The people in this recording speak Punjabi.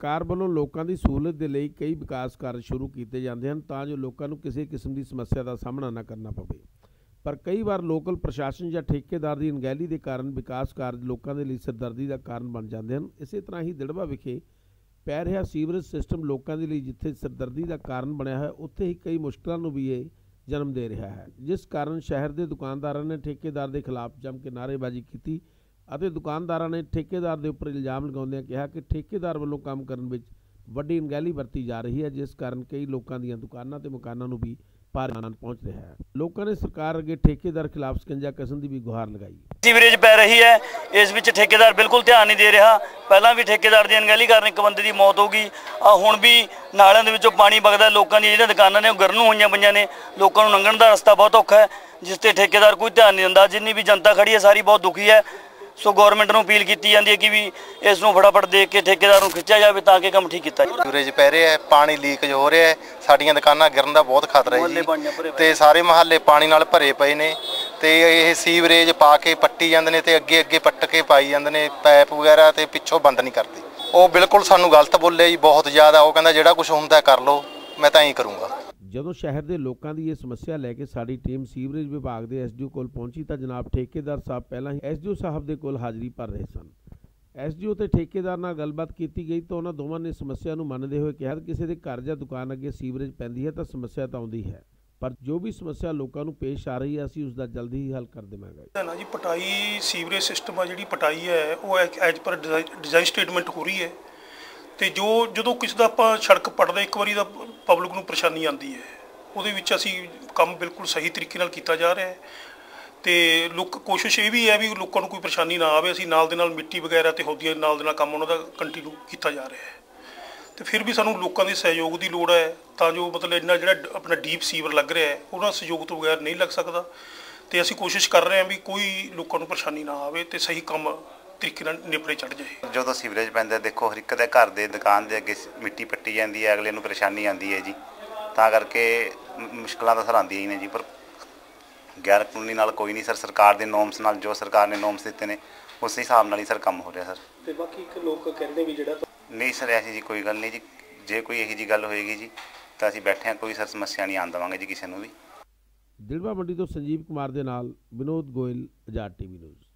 ਸਰਕਾਰ ਵੱਲੋਂ ਲੋਕਾਂ ਦੀ ਸਹੂਲਤ ਦੇ ਲਈ ਕਈ ਵਿਕਾਸ ਕਾਰਜ ਸ਼ੁਰੂ ਕੀਤੇ ਜਾਂਦੇ ਹਨ ਤਾਂ ਜੋ ਲੋਕਾਂ ਨੂੰ ਕਿਸੇ ਕਿਸਮ ਦੀ ਸਮੱਸਿਆ ਦਾ ਸਾਹਮਣਾ ਨਾ ਕਰਨਾ ਪਵੇ। ਪਰ ਕਈ ਵਾਰ ਲੋਕਲ ਪ੍ਰਸ਼ਾਸਨ ਜਾਂ ਠੇਕੇਦਾਰ ਦੀ ਅਣਗਹਿਲੀ ਦੇ ਕਾਰਨ ਵਿਕਾਸ ਕਾਰਜ ਲੋਕਾਂ ਦੇ ਲਈ ਸਰਦਰਦੀ ਦਾ ਕਾਰਨ ਬਣ ਜਾਂਦੇ ਹਨ। ਇਸੇ ਤਰ੍ਹਾਂ ਹੀ ਦਿੜਬਾ ਵਿਖੇ ਪੈ ਰਿਹਾ ਸੀਵਰੇਜ ਸਿਸਟਮ ਲੋਕਾਂ ਦੇ ਲਈ ਜਿੱਥੇ ਸਰਦਰਦੀ ਦਾ ਕਾਰਨ ਬਣਿਆ ਹੈ ਉੱਥੇ ਹੀ ਕਈ ਮੁਸ਼ਕਲਾਂ ਨੂੰ ਵੀ ਇਹ ਜਨਮ ਦੇ ਰਿਹਾ ਹੈ। ਜਿਸ ਕਾਰਨ ਸ਼ਹਿਰ ਦੇ ਦੁਕਾਨਦਾਰਾਂ ਨੇ ਠੇਕੇਦਾਰ ਦੇ ਖਿਲਾਫ ਜੰਮ ਕੇ ਨਾਅਰੇਬਾਜ਼ੀ ਕੀਤੀ ਅਤੇ ਦੁਕਾਨਦਾਰਾਂ ਨੇ ਠੇਕੇਦਾਰ ਦੇ ਉੱਪਰ ਇਲਜ਼ਾਮ ਲਗਾਉਂਦਿਆਂ ਕਿਹਾ ਕਿ ਠੇਕੇਦਾਰ ਵੱਲੋਂ ਕੰਮ ਕਰਨ ਵਿੱਚ ਵੱਡੀ ਅਣਗਹਿਲੀ ਵਰਤੀ ਜਾ ਰਹੀ ਹੈ, ਜਿਸ ਕਾਰਨ ਕਈ ਲੋਕਾਂ ਦੀਆਂ ਦੁਕਾਨਾਂ ਤੇ ਮਕਾਨਾਂ ਨੂੰ ਵੀ ਭਾਰੀ ਨੁਕਸਾਨ ਪਹੁੰਚ ਰਿਹਾ ਹੈ। ਲੋਕਾਂ ਨੇ ਸਰਕਾਰ ਅੱਗੇ ਠੇਕੇਦਾਰ ਖਿਲਾਫ ਸਕੰਜਾ ਕਸਣ ਦੀ ਵੀ ਗੁਹਾਰ ਲਗਾਈ। ਸੀਵਰੇਜ ਪੈ ਰਹੀ ਹੈ। ਇਸ ਵਿੱਚ ਠੇਕੇਦਾਰ ਬਿਲਕੁਲ ਧਿਆਨ ਨਹੀਂ ਦੇ ਰਿਹਾ। ਪਹਿਲਾਂ ਵੀ ਠੇਕੇਦਾਰ ਦੀ ਅਣਗਹਿਲੀ ਕਾਰਨ ਇੱਕ ਬੰਦੇ ਦੀ ਮੌਤ ਹੋ ਗਈ। ਆ ਹੁਣ ਵੀ ਨਾਲਿਆਂ ਦੇ ਵਿੱਚੋਂ ਪਾਣੀ ਵਗਦਾ ਲੋਕਾਂ ਦੀਆਂ ਜਿਹੜੀਆਂ ਦੁਕਾਨਾਂ ਨੇ, ਉਹ ਗਰਨੂ ਹੋਈਆਂ ਪਈਆਂ ਨੇ। ਲੋਕਾਂ ਨੂੰ ਲੰਘਣ ਦਾ ਰਸਤਾ ਬਹੁਤ ਔਖਾ ਹੈ, ਜਿਸ ਤੇ ਠੇਕੇਦਾਰ ਕੋਈ ਧਿਆਨ ਨਹੀਂ ਦਿੰਦਾ। ਜਿੰਨੀ ਵੀ ਜਨਤਾ ਖੜੀ ਹੈ, ਸਾਰੀ ਬਹੁਤ ਦੁਖੀ ਹੈ। ਸੋ ਗਵਰਨਮੈਂਟ ਨੂੰ ਅਪੀਲ ਕੀਤੀ ਜਾਂਦੀ ਹੈ ਕਿ ਵੀ ਇਸ ਨੂੰ ਫਟਾਫਟ ਦੇਖ ਕੇ ਠੇਕੇਦਾਰ ਨੂੰ ਖਿੱਚਿਆ ਜਾਵੇ ਤਾਂ ਕਿ ਕੰਮ ਠੀਕ ਕੀਤਾ ਜਾਵੇ। ਸੀਵਰੇਜ ਪੈ ਰਿਹਾ ਹੈ ਪਾਣੀ ਲੀਕੇਜ ਹੋ ਰਿਹਾ ਹੈ ਸਾਡੀਆਂ ਦੁਕਾਨਾਂ ਗਿਰਨ ਦਾ ਬਹੁਤ ਖਤਰਾ ਹੈ ਜੀ। ਤੇ ਸਾਰੇ ਮਹੱਲੇ ਪਾਣੀ ਨਾਲ ਭਰੇ ਪਏ ਨੇ ਤੇ ਇਹ ਸੀਵਰੇਜ ਪਾ ਕੇ ਪੱਟੀ ਜਾਂਦੇ ਨੇ ਤੇ ਅੱਗੇ ਅੱਗੇ ਪੱਟ ਕੇ ਪਾਈ ਜਾਂਦੇ ਨੇ ਪਾਈਪ ਵਗੈਰਾ ਤੇ ਪਿੱਛੋਂ ਬੰਦ ਨਹੀਂ ਕਰਦੇ। ਉਹ ਬਿਲਕੁਲ ਸਾਨੂੰ ਗਲਤ ਬੋਲੇ ਜੀ ਬਹੁਤ ਜ਼ਿਆਦਾ ਉਹ ਕਹਿੰਦਾ ਜਿਹੜਾ ਕੁਝ ਹੁੰਦਾ ਕਰ ਲਓ ਮੈਂ ਤਾਂ ਐਂ ਕਰੂੰਗਾ। ਜਦੋਂ ਸ਼ਹਿਰ ਦੇ ਲੋਕਾਂ ਦੀ ਇਹ ਸਮੱਸਿਆ ਲੈ ਕੇ ਸਾਡੀ ਟੀਮ ਸੀਵਰੇਜ ਵਿਭਾਗ ਦੇ ਐਸਡੀਓ ਕੋਲ ਪਹੁੰਚੀ ਤਾਂ ਜਨਾਬ ਠੇਕੇਦਾਰ ਸਾਹਿਬ ਪਹਿਲਾਂ ਹੀ ਐਸਡੀਓ ਸਾਹਿਬ ਦੇ ਕੋਲ ਹਾਜ਼ਰੀ ਭਰ ਰਹੇ ਸਨ। ਐਸਡੀਓ ਤੇ ਠੇਕੇਦਾਰ ਨਾਲ ਗੱਲਬਾਤ ਕੀਤੀ ਗਈ ਤਾਂ ਉਹਨਾਂ ਦੋਵਾਂ ਨੇ ਸਮੱਸਿਆ ਨੂੰ ਮੰਨਦੇ ਹੋਏ ਕਿਹਾ ਕਿ ਕਿਸੇ ਦੇ ਘਰ ਜਾਂ ਦੁਕਾਨ ਅੱਗੇ ਸੀਵਰੇਜ ਪੈਂਦੀ ਹੈ ਤਾਂ ਸਮੱਸਿਆ ਤਾਂ ਆਉਂਦੀ ਹੈ, ਪਰ ਜੋ ਵੀ ਸਮੱਸਿਆ ਲੋਕਾਂ ਨੂੰ ਪੇਸ਼ ਆ ਰਹੀ ਹੈ, ਅਸੀਂ ਉਸ ਦਾ ਜਲਦੀ ਹੀ ਹੱਲ ਕਰ ਦੇਵਾਂਗੇ। ਨਾ ਜੀ, ਪਟਾਈ ਸੀਵਰੇਜ ਸਿਸਟਮ ਆ ਜਿਹੜੀ ਪਟਾਈ ਹੈ, ਉਹ ਐਜ ਪਰ ਡਿਜ਼ਾਈਨ ਸਟੇਟਮੈਂਟ ਹੋ ਰਹੀ ਹੈ। ਤੇ ਜੋ, ਜਦੋਂ ਕਿਸੇ ਦਾ ਆਪਾਂ ਸੜਕ ਪਟਦੇ ਇੱਕ ਵਾਰੀ ਦਾ ਪਬਲਿਕ ਨੂੰ ਪਰੇਸ਼ਾਨੀ ਆਉਂਦੀ ਹੈ। ਉਹਦੇ ਵਿੱਚ ਅਸੀਂ ਕੰਮ ਬਿਲਕੁਲ ਸਹੀ ਤਰੀਕੇ ਨਾਲ ਕੀਤਾ ਜਾ ਰਿਹਾ ਹੈ। ਤੇ ਲੋਕ, ਕੋਸ਼ਿਸ਼ ਇਹ ਵੀ ਹੈ ਵੀ ਲੋਕਾਂ ਨੂੰ ਕੋਈ ਪਰੇਸ਼ਾਨੀ ਨਾ ਆਵੇ। ਅਸੀਂ ਨਾਲ ਦੇ ਨਾਲ ਮਿੱਟੀ ਵਗੈਰਾ ਤੇ ਹੌਦੀਆਂ, ਨਾਲ ਦੇ ਨਾਲ ਕੰਮ ਉਹਨਾਂ ਦਾ ਕੰਟੀਨਿਊ ਕੀਤਾ ਜਾ ਰਿਹਾ ਹੈ। ਤੇ ਫਿਰ ਵੀ ਸਾਨੂੰ ਲੋਕਾਂ ਦੇ ਸਹਿਯੋਗ ਦੀ ਲੋੜ ਹੈ। ਤਾਂ ਜੋ ਮਤਲਬ ਇੰਨਾ ਜਿਹੜਾ ਆਪਣਾ ਡੀਪ ਸੀਵਰ ਲੱਗ ਰਿਹਾ ਹੈ, ਉਹਨਾਂ ਸਹਿਯੋਗ ਤੋਂ ਬਗੈਰ ਨਹੀਂ ਲੱਗ ਸਕਦਾ। ਤੇ ਅਸੀਂ ਕੋਸ਼ਿਸ਼ ਕਰ ਰਹੇ ਹਾਂ ਵੀ ਕੋਈ ਲੋਕਾਂ ਨੂੰ ਪਰੇਸ਼ਾਨੀ ਨਾ ਆਵੇ ਤੇ ਸਹੀ ਕੰਮ ਤਰੀਕੇ ਨਾਲ ਨਿਪੜੇ ਚੜ ਜਾਏ। ਜਦੋਂ ਸੀਵਰੇਜ ਪੈਂਦਾ ਦੇਖੋ ਹਰ ਇੱਕ ਦੇ ਘਰ ਦੇ ਦੁਕਾਨ ਦੇ ਅੱਗੇ ਮਿੱਟੀ ਪੱਟੀ ਜਾਂਦੀ ਹੈ ਅਗਲੇ ਨੂੰ ਪਰੇਸ਼ਾਨੀ ਆਉਂਦੀ ਹੈ ਜੀ। ਤਾਂ ਕਰਕੇ ਮੁਸ਼ਕਲਾਂ ਤਾਂ ਸਰ ਆਉਂਦੀਆਂ ਹੀ ਨੇ ਜੀ ਪਰ ਗੈਰ ਕਾਨੂੰਨੀ ਨਾਲ ਕੋਈ ਨਹੀਂ ਸਰ ਸਰਕਾਰ ਦੇ ਨੋਰਮਸ ਨਾਲ ਜੋ ਸਰਕਾਰ ਨੇ ਨੋਰਮਸ ਦਿੱਤੇ ਨੇ ਉਸ ਹਿਸਾਬ ਨਾਲ ਹੀ ਸਰ ਕੰਮ ਹੋ ਰਿਹਾ ਸਰ। ਤੇ ਬਾਕੀ ਇੱਕ ਲੋਕ ਕਹਿੰਦੇ ਵੀ ਜਿਹੜਾ ਨਹੀਂ ਸਰ ਐਸੀ ਜੀ ਕੋਈ ਗੱਲ ਨਹੀਂ ਜੀ। ਜੇ ਕੋਈ ਇਹੋ ਜੀ ਗੱਲ ਹੋਏਗੀ ਜੀ ਤਾਂ ਅਸੀਂ ਬੈਠੇ ਹਾਂ ਕੋਈ ਸਰ ਸਮੱਸਿਆ ਨਹੀਂ ਆਉਣ ਦੇਵਾਂਗੇ ਜੀ ਕਿਸੇ ਨੂੰ ਵੀ। ਦਿਲਵਾ ਮੰਡੀ ਤੋਂ ਸੰਜੀਵ ਕੁਮਾਰ ਦੇ ਨਾਲ ਵਿਨੋਦ ਗੋਇਲ ਆਜ਼ਾਦ ਟੀਵੀ ਨਿਊਜ਼।